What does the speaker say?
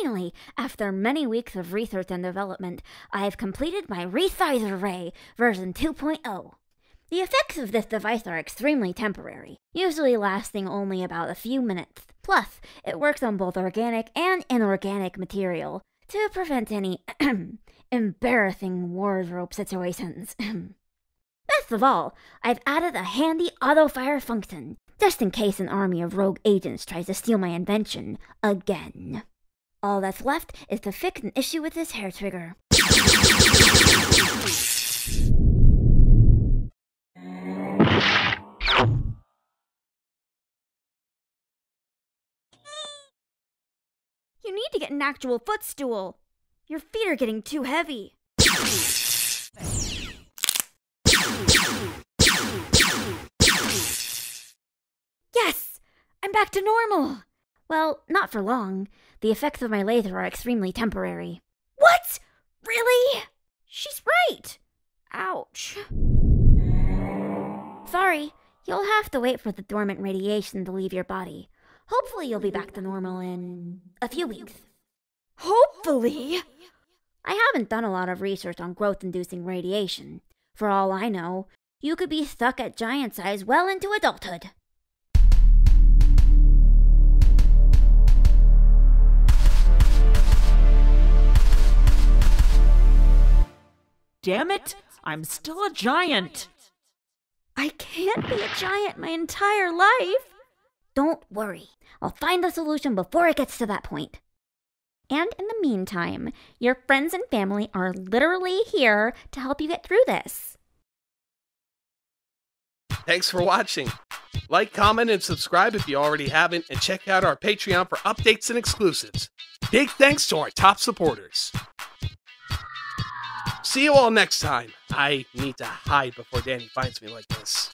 Finally, after many weeks of research and development, I have completed my Resizer Ray version 2.0. The effects of this device are extremely temporary, usually lasting only about a few minutes. Plus, it works on both organic and inorganic material to prevent any embarrassing wardrobe situations. Best of all, I've added a handy auto-fire function, just in case an army of rogue agents tries to steal my invention again. All that's left is to fix an issue with this hair trigger. You need to get an actual footstool. Your feet are getting too heavy. Yes! I'm back to normal! Well, not for long. The effects of my laser are extremely temporary. What? Really? She's right! Ouch. Sorry, you'll have to wait for the dormant radiation to leave your body. Hopefully, you'll be back to normal in a few weeks. Hopefully? I haven't done a lot of research on growth inducing radiation. For all I know, you could be stuck at giant size well into adulthood. Damn it! I'm still a giant! I can't be a giant my entire life! Don't worry, I'll find a solution before it gets to that point. And in the meantime, your friends and family are literally here to help you get through this. Thanks for watching. Like, comment, and subscribe if you already haven't, and check out our Patreon for updates and exclusives. Big thanks to our top supporters. See you all next time. I need to hide before Danny finds me like this.